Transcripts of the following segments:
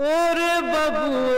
ओरे बबुआ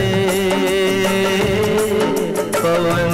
चले पवन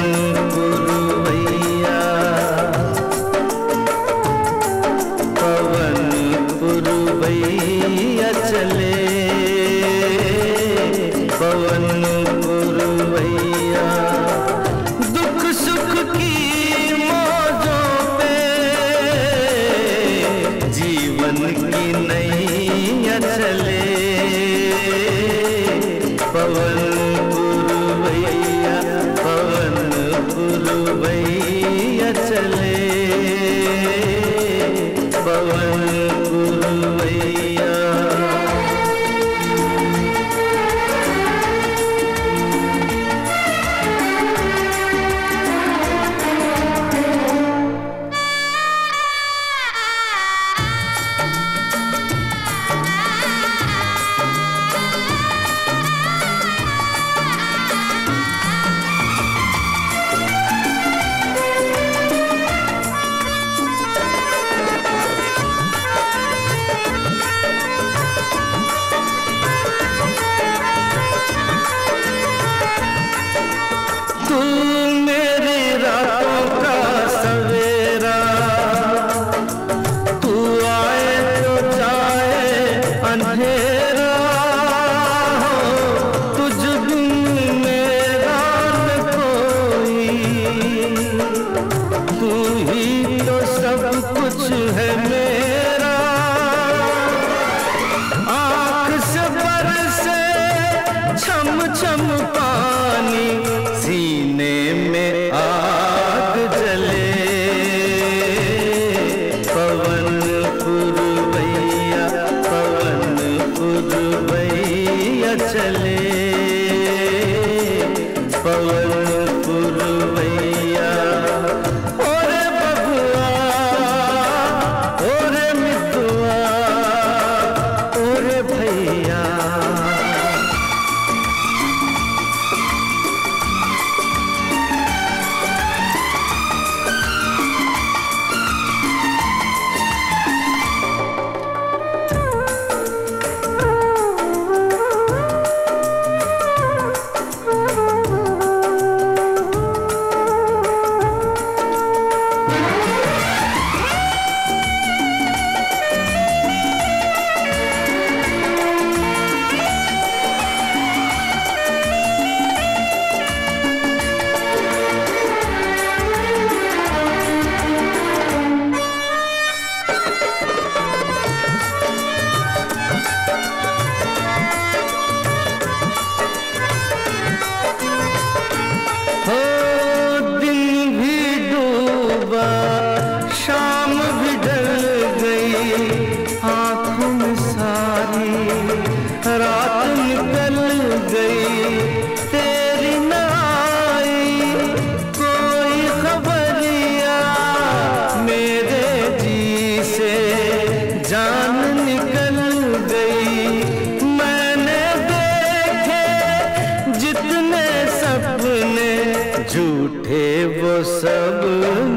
सब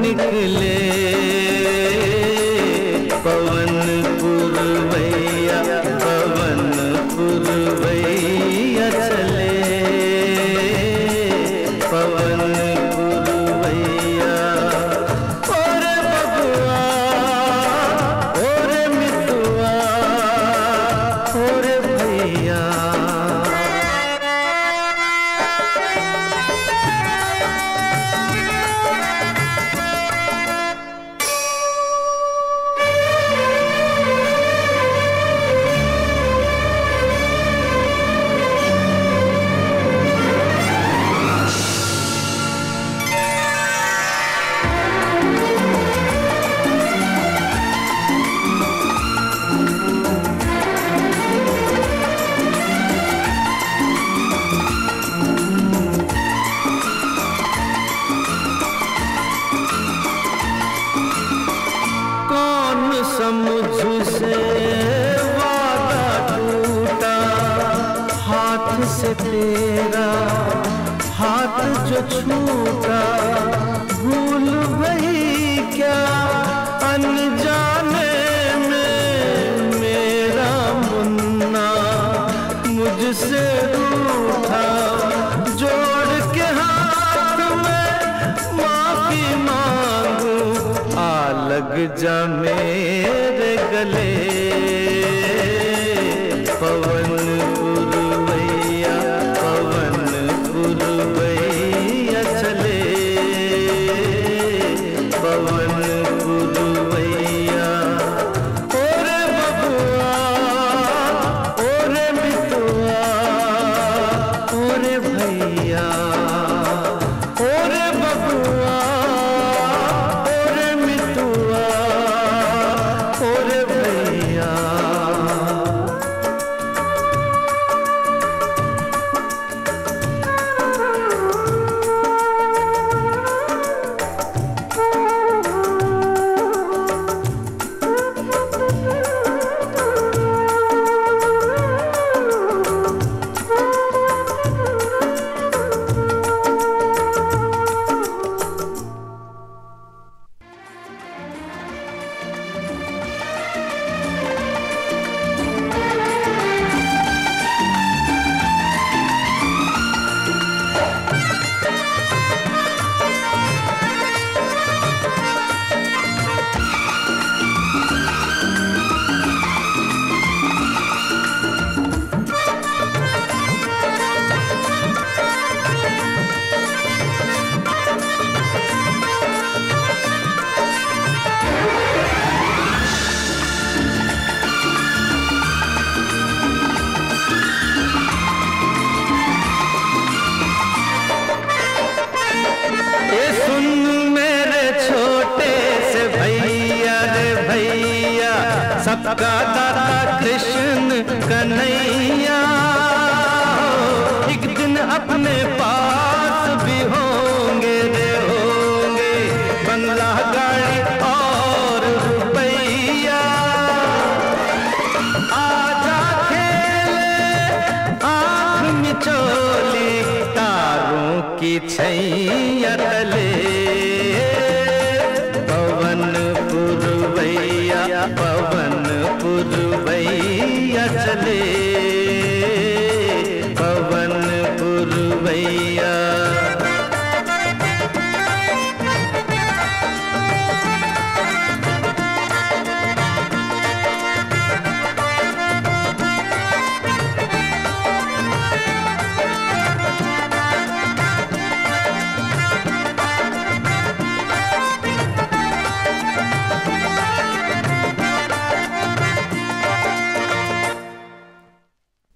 निकले। से तेरा हाथ जो छूटा, भूल भई क्या? अनजाने में मेरा मुन्ना मुझसे रूठा, जोड़ के हाथ में माफ़ी मांगू, आ लग जा मेरे सबका दाता कृष्ण कन्हैया एक दिन अपने पास भी होंगे रे होंगे बंगला गाड़ी और रुपैया। आजा खेले, आँख मिचोली तारों की छैया। ले